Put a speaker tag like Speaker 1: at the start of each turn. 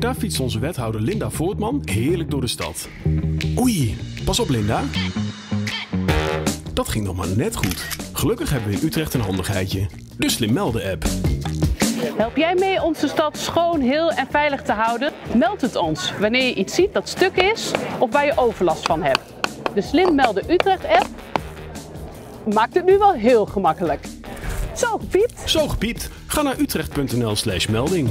Speaker 1: Daar fietst onze wethouder Linda Voortman heerlijk door de stad. Oei, pas op Linda. Dat ging nog maar net goed. Gelukkig hebben we in Utrecht een handigheidje. De Slim Melden app.
Speaker 2: Help jij mee onze stad schoon, heel en veilig te houden? Meld het ons wanneer je iets ziet dat stuk is of waar je overlast van hebt. De Slim Melden Utrecht app maakt het nu wel heel gemakkelijk. Zo, gepiept.
Speaker 1: Zo gepiept. Ga naar utrecht.nl slash melding.